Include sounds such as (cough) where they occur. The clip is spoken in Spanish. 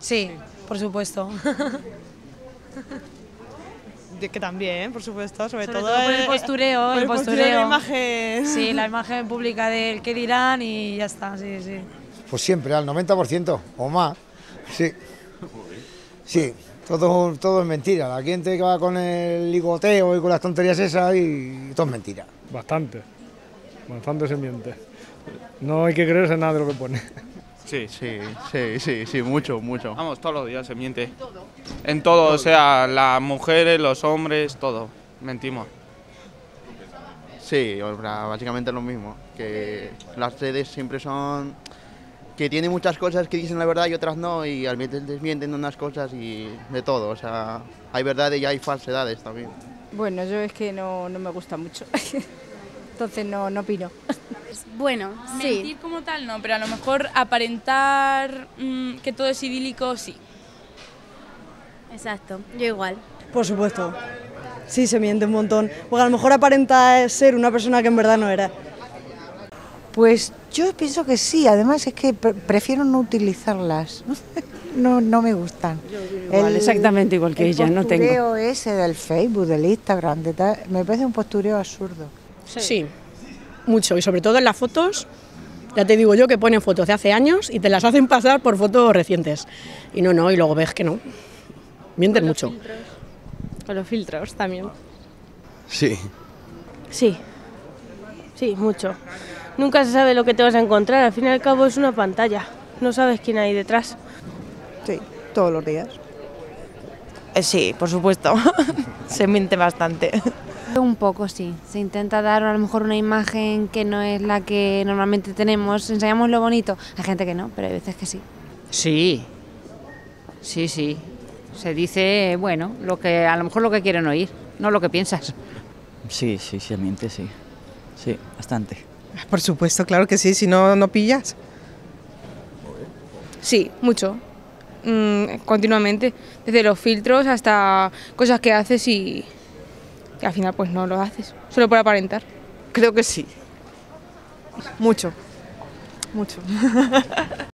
Sí, por supuesto. Que también, por supuesto, sobre, Sobre todo por el postureo, por el el postureo la imagen. Sí, la imagen pública del que dirán y ya está, sí, sí. Pues siempre, al 90% o más. Sí. Sí, todo, todo es mentira. La gente que va con el ligoteo y con las tonterías esas y todo es mentira. Bastante. Bastante se miente. No hay que creerse nada de lo que pone. Sí, sí, sí, sí, sí, mucho, mucho. Vamos, todos los días se miente. En todo, o sea, las mujeres, los hombres, todo. Mentimos. Sí, o sea, básicamente lo mismo. Que las redes siempre son. que tienen muchas cosas que dicen la verdad y otras no, y al veces desmienten unas cosas y de todo. O sea, hay verdades y hay falsedades también. Bueno, yo es que no, no me gusta mucho. (laughs) Entonces no, no opino. Bueno, mentir como tal no, pero a lo mejor aparentar mm, que todo es idílico, sí. Exacto, yo igual. Por supuesto. Sí, se miente un montón. Porque a lo mejor aparenta ser una persona que en verdad no era. Pues yo pienso que sí, además es que pre- prefiero no utilizarlas. (laughs) No, no me gustan. igual, exactamente igual que ella, no tengo. El postureo ese del Facebook, del Instagram, de tal, me parece un postureo absurdo. Sí. mucho. Y sobre todo en las fotos, ya te digo yo que ponen fotos de hace años y te las hacen pasar por fotos recientes. Y no, no, y luego ves que no. Mienten mucho. Con los filtros también. Sí. Sí, sí, mucho. Nunca se sabe lo que te vas a encontrar, al fin y al cabo es una pantalla, no sabes quién hay detrás. Sí, todos los días. Eh, sí, por supuesto. (laughs) se miente bastante. Un poco, sí. Se intenta dar a lo mejor una imagen que no es la que normalmente tenemos. Enseñamos lo bonito. Hay gente que no, pero hay veces que sí. Sí, sí, sí. Se dice, bueno, lo que a lo mejor lo que quieren oír, no lo que piensas. Sí, sí, se miente, sí. Sí, bastante. Por supuesto, claro que sí, si no, no pillas. Sí, mucho. Mm, continuamente. Desde los filtros hasta cosas que haces y, al final pues no lo haces. Solo por aparentar. Creo que sí. Mucho. Mucho. (laughs)